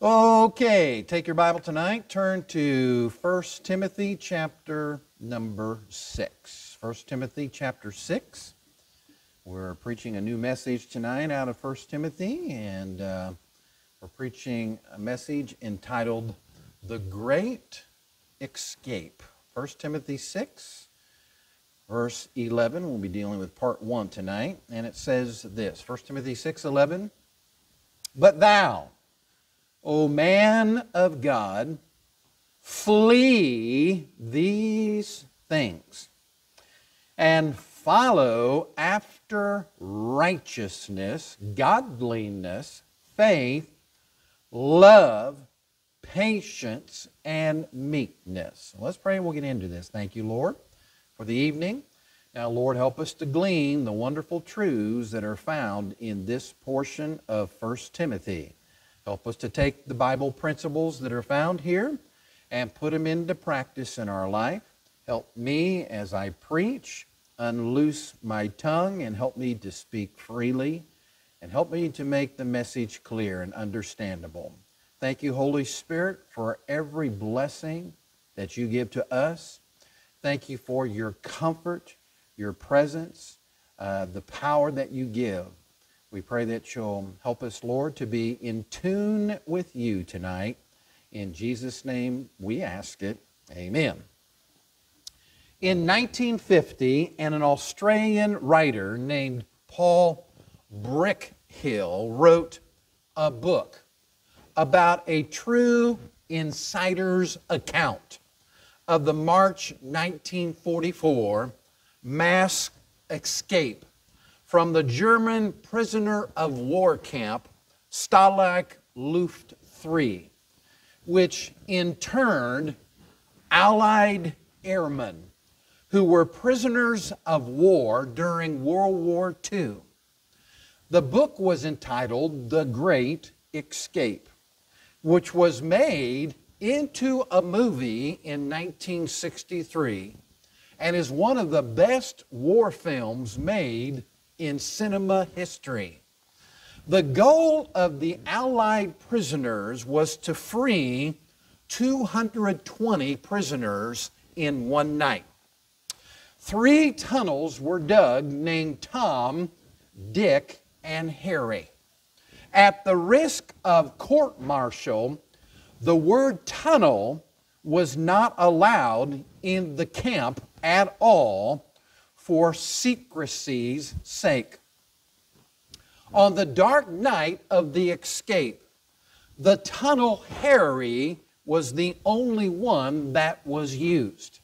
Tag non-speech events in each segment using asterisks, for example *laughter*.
Okay, take your Bible tonight. Turn to 1 Timothy chapter number 6. 1 Timothy chapter 6. We're preaching a new message tonight out of 1 Timothy, and uh, we're preaching a message entitled The Great Escape. 1 Timothy 6, verse 11. We'll be dealing with part 1 tonight, and it says this 1 Timothy 6 11. But thou, O man of God, flee these things and follow after righteousness, godliness, faith, love, patience, and meekness. Let's pray and we'll get into this. Thank you, Lord, for the evening. Now, Lord, help us to glean the wonderful truths that are found in this portion of 1 Timothy. Help us to take the Bible principles that are found here and put them into practice in our life. Help me as I preach, unloose my tongue, and help me to speak freely, and help me to make the message clear and understandable. Thank you, Holy Spirit, for every blessing that you give to us. Thank you for your comfort, your presence, uh, the power that you give. We pray that you'll help us, Lord, to be in tune with you tonight. In Jesus' name we ask it. Amen. In 1950, and an Australian writer named Paul Brickhill wrote a book about a true insider's account of the March 1944 mass escape from the German prisoner of war camp Stalag Luft III, which interned Allied airmen who were prisoners of war during World War II. The book was entitled The Great Escape, which was made into a movie in 1963 and is one of the best war films made in cinema history. The goal of the Allied prisoners was to free 220 prisoners in one night. Three tunnels were dug named Tom, Dick, and Harry. At the risk of court martial, the word tunnel was not allowed in the camp at all for secrecy's sake. On the dark night of the escape, the tunnel Harry was the only one that was used.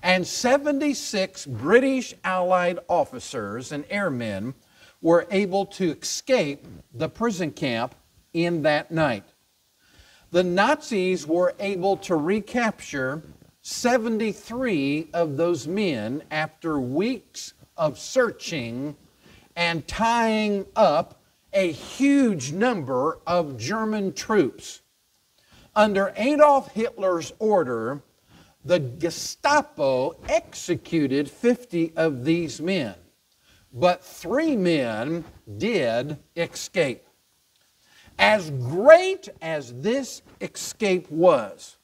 And 76 British Allied officers and airmen were able to escape the prison camp in that night. The Nazis were able to recapture 73 of those men, after weeks of searching and tying up a huge number of German troops. Under Adolf Hitler's order, the Gestapo executed 50 of these men, but three men did escape. As great as this escape was,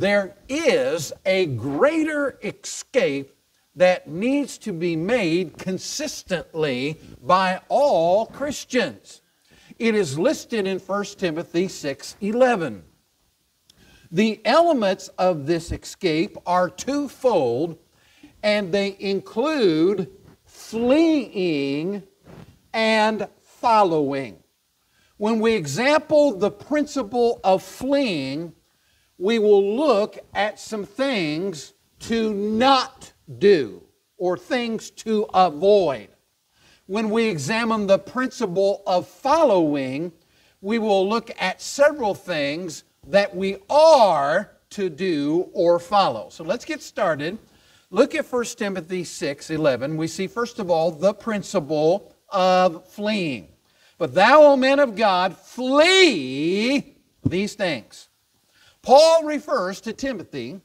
there is a greater escape that needs to be made consistently by all Christians. It is listed in 1 Timothy 6:11. The elements of this escape are twofold and they include fleeing and following. When we example the principle of fleeing, we will look at some things to not do or things to avoid. When we examine the principle of following, we will look at several things that we are to do or follow. So let's get started. Look at 1 Timothy 6 11. We see, first of all, the principle of fleeing. But thou, O man of God, flee these things. Paul refers to Timothy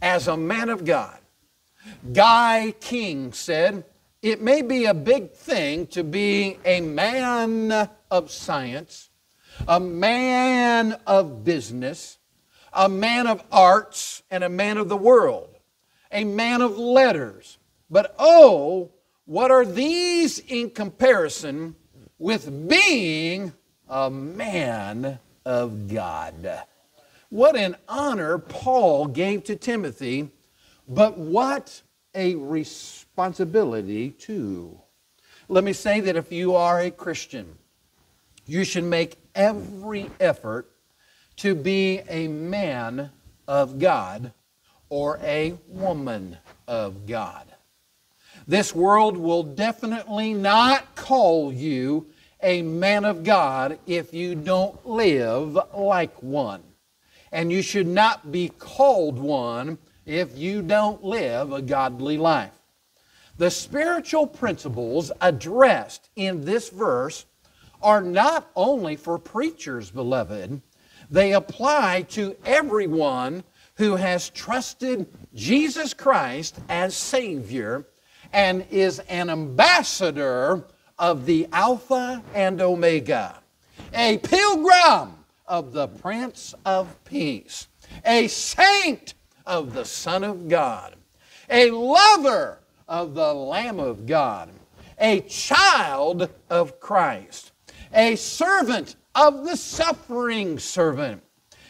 as a man of God. Guy King said, It may be a big thing to be a man of science, a man of business, a man of arts, and a man of the world, a man of letters. But oh, what are these in comparison with being a man of God? What an honor Paul gave to Timothy, but what a responsibility too. Let me say that if you are a Christian, you should make every effort to be a man of God or a woman of God. This world will definitely not call you a man of God if you don't live like one. And you should not be called one if you don't live a godly life. The spiritual principles addressed in this verse are not only for preachers, beloved, they apply to everyone who has trusted Jesus Christ as Savior and is an ambassador of the Alpha and Omega, a pilgrim of the Prince of Peace, a saint of the Son of God, a lover of the Lamb of God, a child of Christ, a servant of the suffering servant,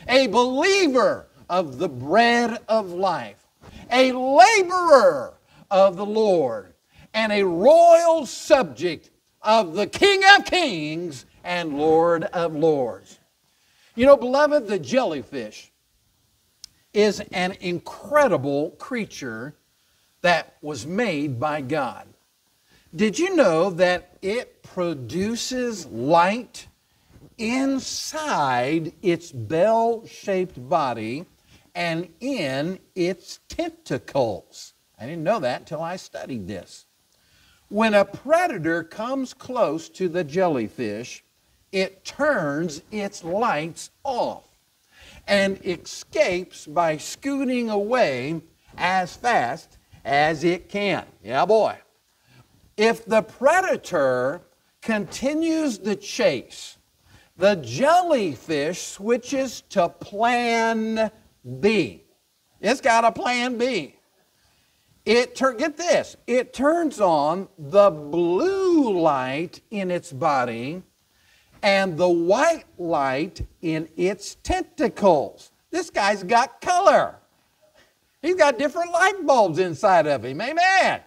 a believer of the bread of life, a laborer of the Lord and a royal subject of the King of Kings and Lord of Lords. You know, beloved, the jellyfish is an incredible creature that was made by God. Did you know that it produces light inside its bell shaped body and in its tentacles? I didn't know that until I studied this. When a predator comes close to the jellyfish, it turns its lights off and escapes by scooting away as fast as it can. Yeah, boy. If the predator continues the chase, the jellyfish switches to plan B. It's got a plan B. It tur- get this, it turns on the blue light in its body and the white light in its tentacles. This guy's got color. He's got different light bulbs inside of him. Amen.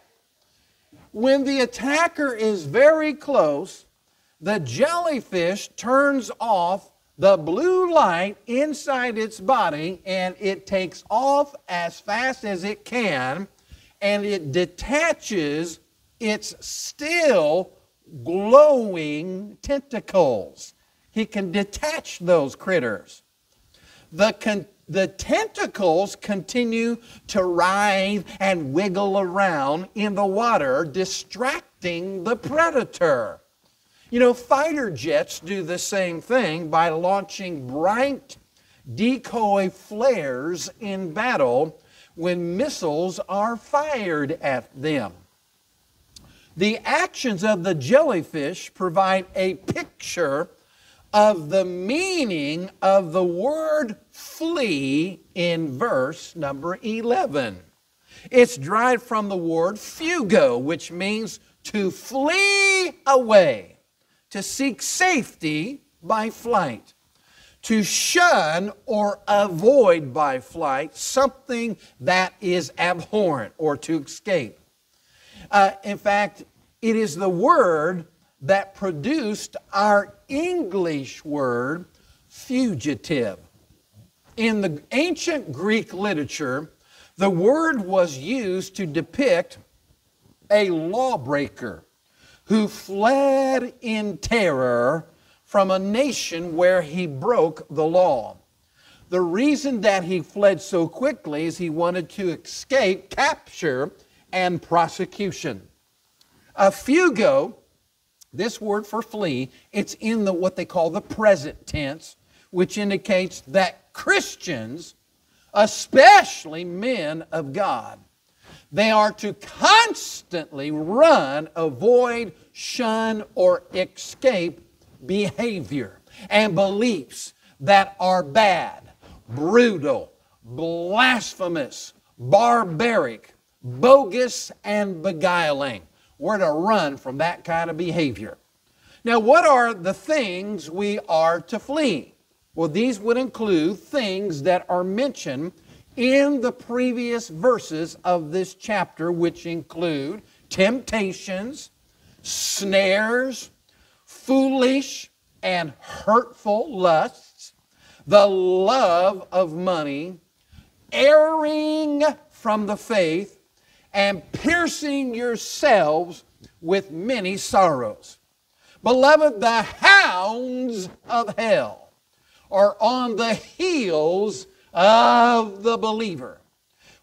When the attacker is very close, the jellyfish turns off the blue light inside its body and it takes off as fast as it can and it detaches its still glowing tentacles. He can detach those critters. The, con- the tentacles continue to writhe and wiggle around in the water, distracting the predator. You know, fighter jets do the same thing by launching bright decoy flares in battle when missiles are fired at them. The actions of the jellyfish provide a picture of the meaning of the word flee in verse number 11. It's derived from the word pheugo, which means to flee away, to seek safety by flight to shun or avoid by flight something that is abhorrent or to escape. Uh, in fact, it is the word that produced our English word fugitive. In the ancient Greek literature, the word was used to depict a lawbreaker who fled in terror from a nation where he broke the law. The reason that he fled so quickly is he wanted to escape capture and prosecution. A pheugo, this word for flee, it's in the what they call the present tense, which indicates that Christians, especially men of God, they are to constantly run, avoid, shun, or escape behavior. and beliefs that are bad, brutal, blasphemous, barbaric, bogus, and beguiling. We're to run from that kind of behavior. Now, what are the things we are to flee? Well, these would include things that are mentioned in the previous verses of this chapter, which include temptations, snares, foolish and hurtful lusts, the love of money, erring from the faith, and piercing yourselves with many sorrows. Beloved, the hounds of hell are on the heels of the believer.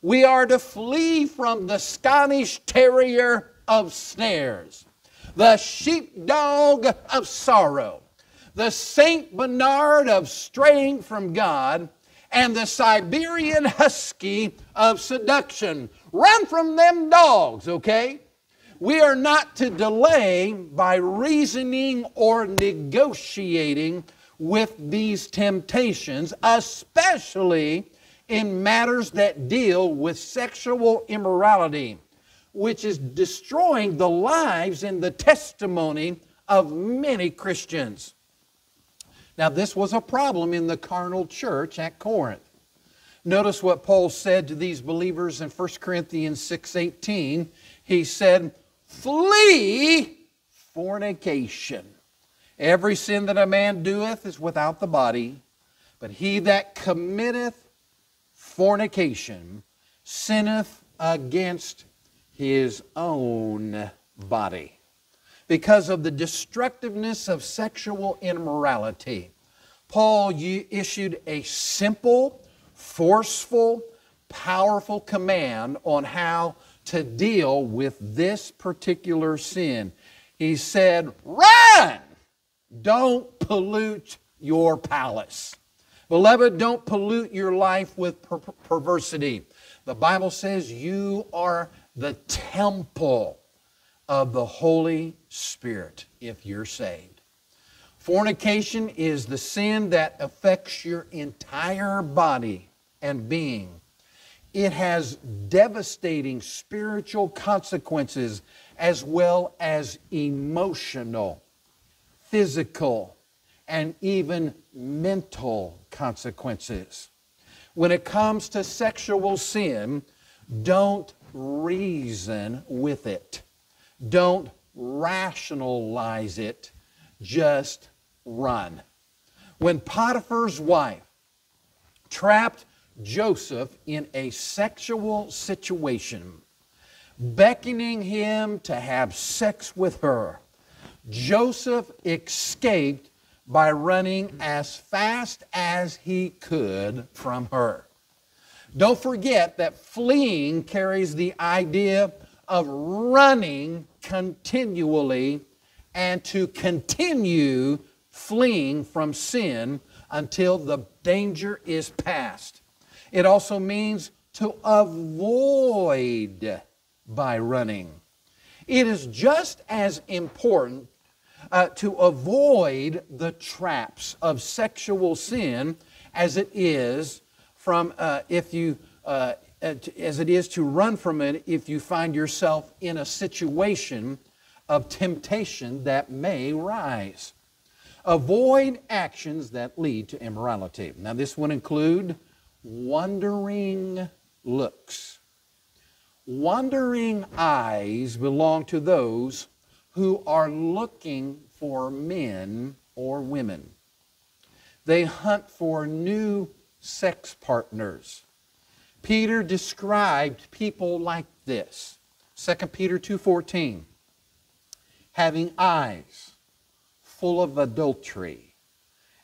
We are to flee from the Scottish terrier of snares, the sheepdog of sorrow, the St. Bernard of straying from God, and the Siberian husky of seduction. Run from them dogs, okay? We are not to delay by reasoning or negotiating with these temptations, especially in matters that deal with sexual immorality, which is destroying the lives and the testimony of many Christians. Now, this was a problem in the carnal church at Corinth. Notice what Paul said to these believers in 1 Corinthians 6:18. He said, "Flee fornication. Every sin that a man doeth is without the body, but he that committeth fornication sinneth against his own body because of the destructiveness of sexual immorality. Paul issued a simple, forceful, powerful command on how to deal with this particular sin. He said, Run! Don't pollute your palace. Beloved, don't pollute your life with per- perversity. The Bible says you are the temple of the Holy Spirit if you're saved. Fornication is the sin that affects your entire body and being. It has devastating spiritual consequences as well as emotional, physical, and even mental consequences. When it comes to sexual sin, don't reason with it. Don't rationalize it, just run. When Potiphar's wife trapped Joseph in a sexual situation, beckoning him to have sex with her, Joseph escaped by running as fast as he could from her. Don't forget that fleeing carries the idea of running continually and to continue fleeing from sin until the danger is past. It also means to avoid by running. It is just as important uh, to avoid the traps of sexual sin as it is from uh, if you uh, uh, as it is to run from it if you find yourself in a situation of temptation that may rise. Avoid actions that lead to immorality. Now, this would include wandering looks. Wandering eyes belong to those who are looking for men or women. They hunt for new sex partners Peter described people like this. 2 Peter 2:14 having eyes full of adultery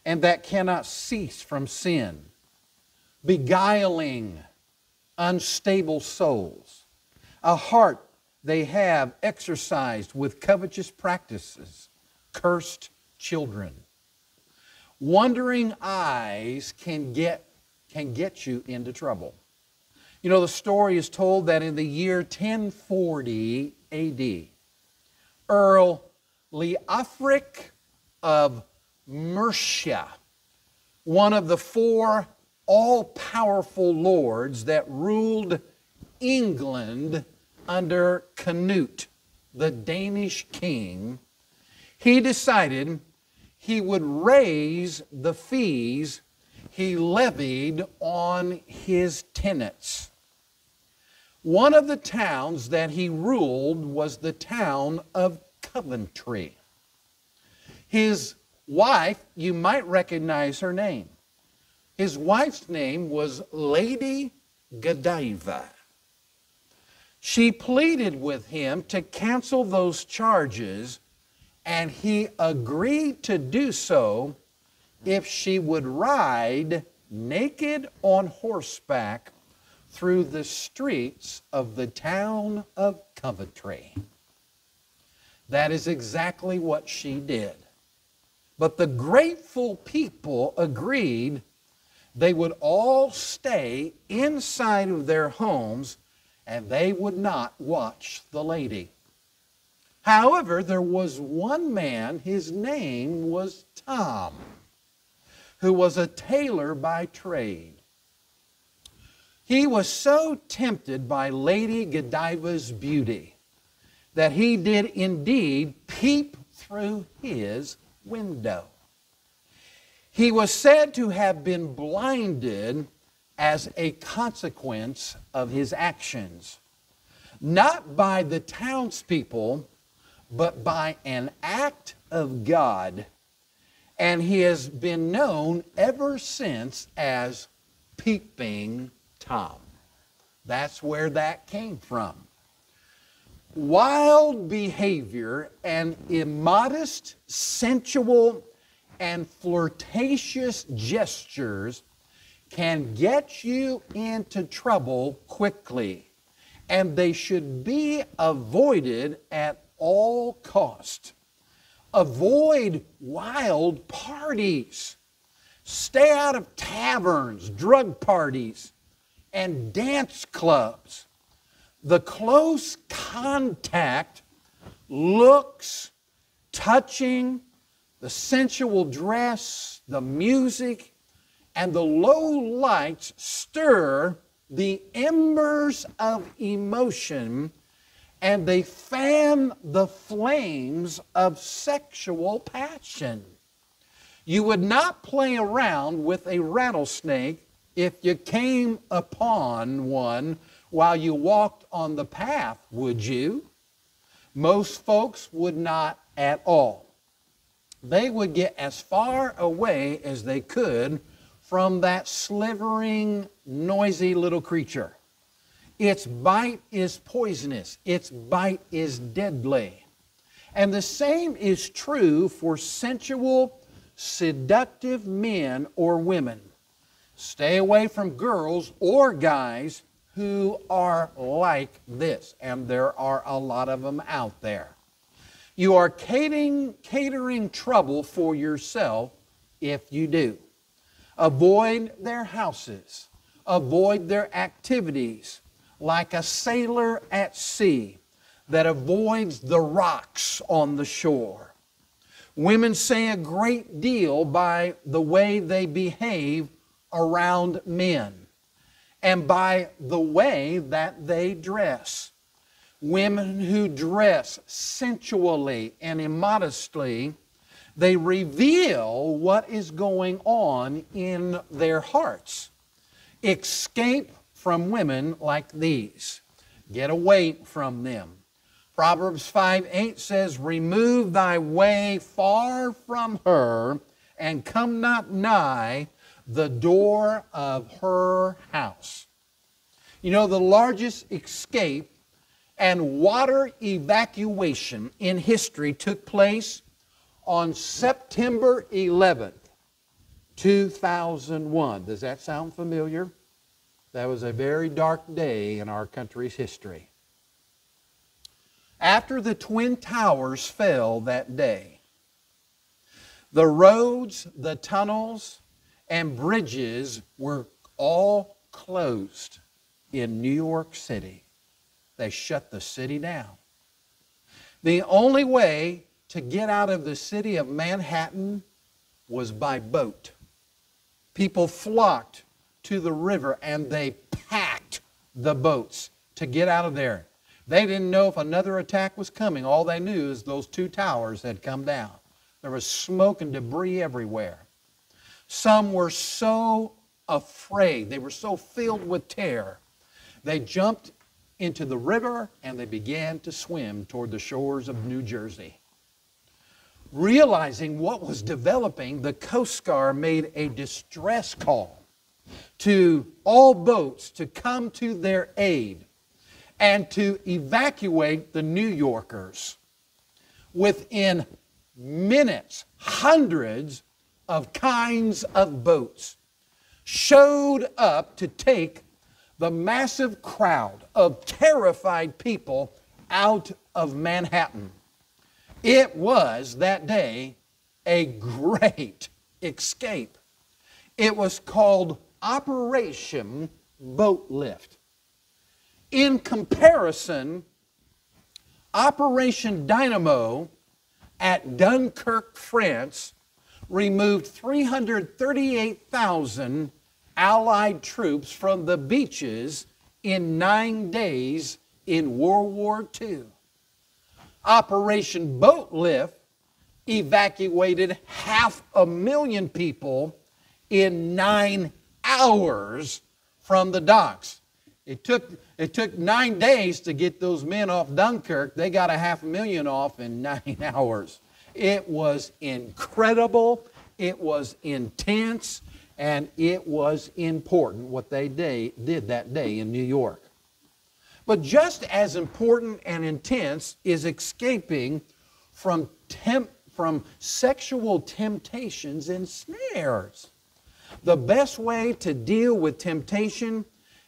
and that cannot cease from sin beguiling unstable souls. A heart they have exercised with covetous practices cursed children. Wandering eyes can get can get you into trouble. You know, the story is told that in the year 1040 AD, Earl Leofric of Mercia, one of the four all powerful lords that ruled England under Canute, the Danish king, he decided he would raise the fees he levied on his tenants. One of the towns that he ruled was the town of Coventry. His wife, you might recognize her name. His wife's name was Lady Godiva. She pleaded with him to cancel those charges, and he agreed to do so if she would ride naked on horseback through the streets of the town of Coventry. That is exactly what she did. But the grateful people agreed they would all stay inside of their homes and they would not watch the lady. However, there was one man, his name was Tom, who was a tailor by trade. He was so tempted by Lady Godiva's beauty that he did indeed peep through his window. He was said to have been blinded as a consequence of his actions, not by the townspeople, but by an act of God. And he has been known ever since as Peeping Tom. That's where that came from. Wild behavior and immodest, sensual, and flirtatious gestures can get you into trouble quickly, and they should be avoided at all cost. Avoid wild parties. Stay out of taverns, drug parties, and dance clubs. The close contact, looks, touching, the sensual dress, the music, and the low lights stir the embers of emotion and they fan the flames of sexual passion. You would not play around with a rattlesnake if you came upon one while you walked on the path, would you? Most folks would not at all. They would get as far away as they could from that slivering, noisy little creature. Its bite is poisonous, its bite is deadly. And the same is true for sensual, seductive men or women. Stay away from girls or guys who are like this, and there are a lot of them out there. You are catering, catering trouble for yourself if you do. Avoid their houses, avoid their activities, like a sailor at sea that avoids the rocks on the shore. Women say a great deal by the way they behave around men and by the way that they dress. Women who dress sensually and immodestly, they reveal what is going on in their hearts. Escape from women like these. Get away from them. Proverbs 5 8 says, Remove thy way far from her, and come not nigh the door of her house. You know, the largest escape and water evacuation in history took place on September 11th, 2001. Does that sound familiar? That was a very dark day in our country's history. After the Twin Towers fell that day, the roads, the tunnels, and bridges were all closed in New York City. They shut the city down. The only way to get out of the city of Manhattan was by boat. People flocked to the river and they packed the boats to get out of there. They didn't know if another attack was coming. All they knew is those two towers had come down. There was smoke and debris everywhere. Some were so afraid, they were so filled with terror, they jumped into the river and they began to swim toward the shores of New Jersey. Realizing what was developing, the Coast Guard made a distress call to all boats to come to their aid and to evacuate the New Yorkers. Within minutes, hundreds of kinds of boats showed up to take the massive crowd of terrified people out of Manhattan. It was that day a great escape. It was called Operation Boat Lift. In comparison, Operation Dynamo at Dunkirk, France, removed 338,000 Allied troops from the beaches in nine days in World War II. Operation Boat Lift evacuated half a million people in nine hours from the docks. It took, it took nine days to get those men off Dunkirk. They got a half a million off in *laughs* nine hours. It was incredible, it was intense, and it was important what they day, did that day in New York. But just as important and intense is escaping from, temp, from sexual temptations and snares. The best way to deal with temptation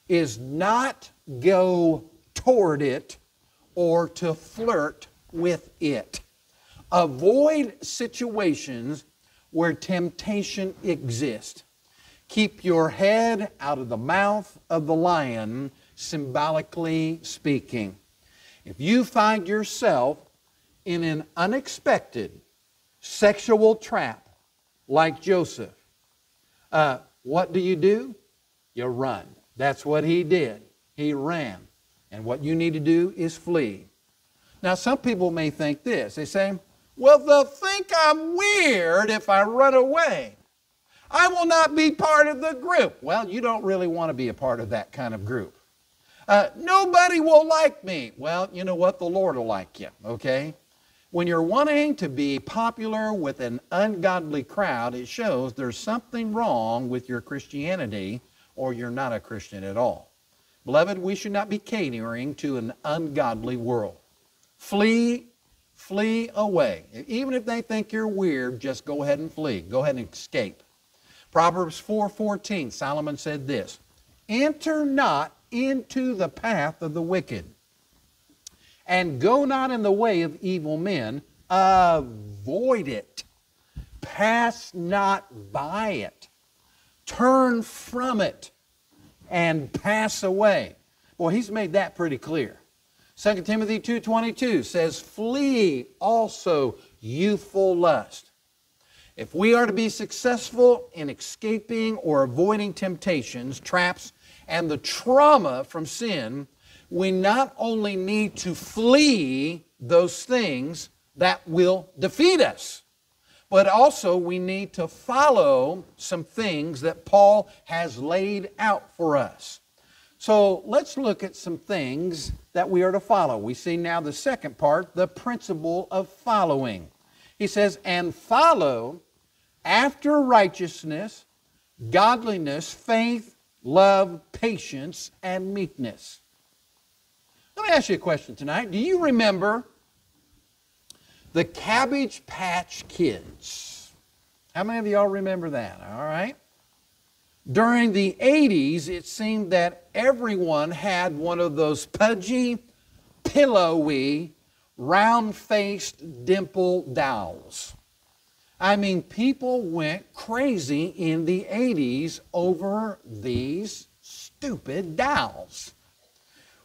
is not go toward it or to flirt with it. Avoid situations where temptation exists. Keep your head out of the mouth of the lion, symbolically speaking. If you find yourself in an unexpected sexual trap like Joseph, uh, what do you do? You run. That's what he did. He ran. And what you need to do is flee. Now, some people may think this. They say, well, they'll think I'm weird if I run away. I will not be part of the group. Well, you don't really want to be a part of that kind of group. Uh, nobody will like me. Well, you know what? The Lord will like you, okay? When you're wanting to be popular with an ungodly crowd, it shows there's something wrong with your Christianity or you're not a Christian at all. Beloved, we should not be catering to an ungodly world. Flee, flee away. Even if they think you're weird, just go ahead and flee. Go ahead and escape. Proverbs 4:14, Solomon said this, "Enter not into the path of the wicked, and go not in the way of evil men, avoid it. Pass not by it. Turn from it and pass away." Boy, he's made that pretty clear. 2 Timothy 2:22 says, "Flee also youthful lust." If we are to be successful in escaping or avoiding temptations, traps, and the trauma from sin, we not only need to flee those things that will defeat us, but also we need to follow some things that Paul has laid out for us. So let's look at some things that we are to follow. We see now the second part, the principle of following. He says, and follow after righteousness, godliness, faith, love, patience, and meekness. Let me ask you a question tonight. Do you remember the Cabbage Patch Kids? How many of y'all remember that? All right. During the 80s, it seemed that everyone had one of those pudgy, pillowy, round faced dimple dolls. I mean, people went crazy in the 80s over these stupid dolls.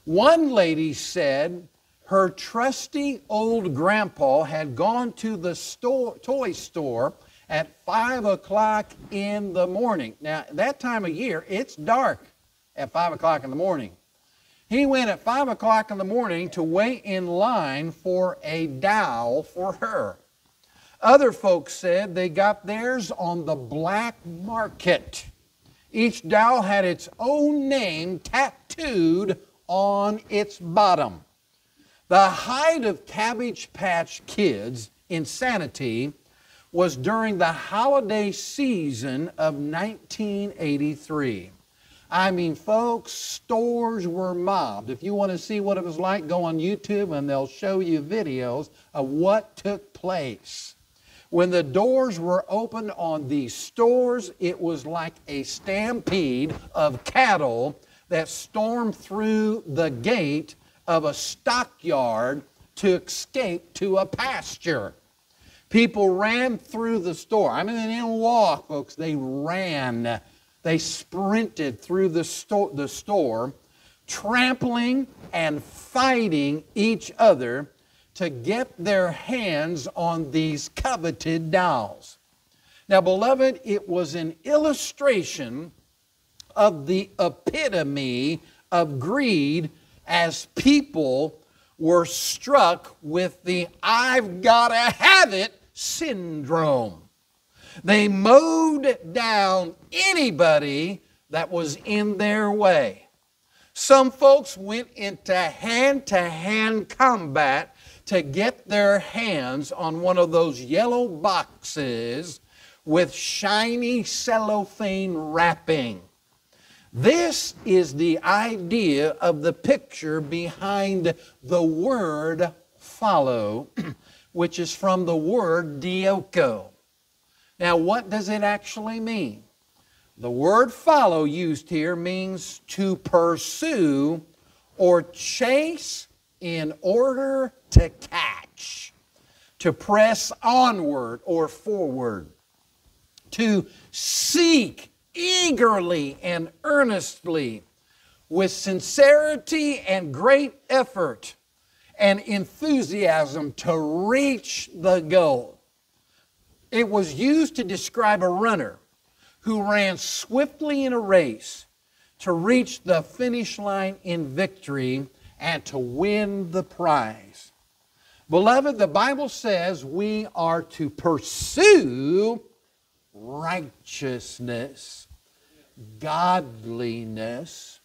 One lady said her trusty old grandpa had gone to the store, toy store at 5 o'clock in the morning. Now, that time of year, it's dark at 5 o'clock in the morning. He went at 5 o'clock in the morning to wait in line for a dowel for her. Other folks said they got theirs on the black market. Each dowel had its own name tattooed on its bottom. The height of Cabbage Patch Kids' insanity was during the holiday season of 1983. I mean, folks, stores were mobbed. If you want to see what it was like, go on YouTube and they'll show you videos of what took place. When the doors were opened on these stores, it was like a stampede of cattle that stormed through the gate of a stockyard to escape to a pasture. People ran through the store. I mean, they didn't walk, folks, they ran. They sprinted through the, sto- the store, trampling and fighting each other to get their hands on these coveted dolls. Now, beloved, it was an illustration of the epitome of greed as people were struck with the I've got to have it syndrome. They mowed down anybody that was in their way. Some folks went into hand to hand combat to get their hands on one of those yellow boxes with shiny cellophane wrapping. This is the idea of the picture behind the word follow, *clears throat* which is from the word dioko. Now, what does it actually mean? The word follow used here means to pursue or chase in order to catch, to press onward or forward, to seek eagerly and earnestly, with sincerity and great effort and enthusiasm to reach the goal. It was used to describe a runner who ran swiftly in a race to reach the finish line in victory and to win the prize. Beloved, the Bible says we are to pursue righteousness, godliness,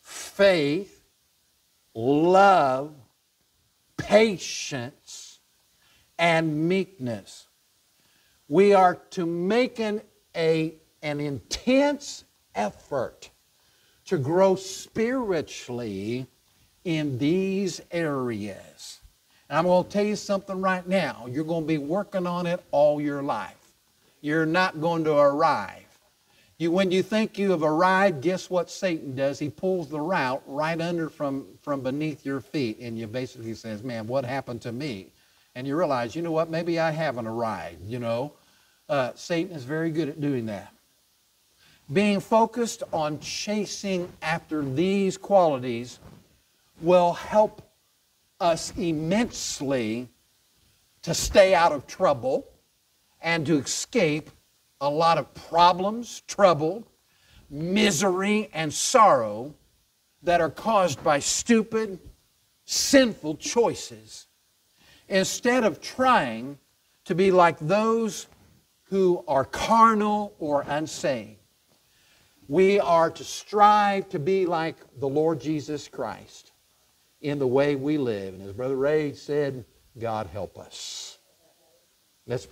faith, love, patience, and meekness. We are to make an, a, an intense effort to grow spiritually in these areas. And I'm going to tell you something right now. You're going to be working on it all your life. You're not going to arrive. You, when you think you have arrived, guess what Satan does? He pulls the route right under from, from beneath your feet, and you basically says, man, what happened to me? And you realize, you know what, maybe I haven't arrived, you know. Uh, Satan is very good at doing that. Being focused on chasing after these qualities will help us immensely to stay out of trouble and to escape a lot of problems, trouble, misery, and sorrow that are caused by stupid, sinful choices instead of trying to be like those who are carnal or unsaved. We are to strive to be like the Lord Jesus Christ in the way we live. And as Brother Ray said, God help us. Let's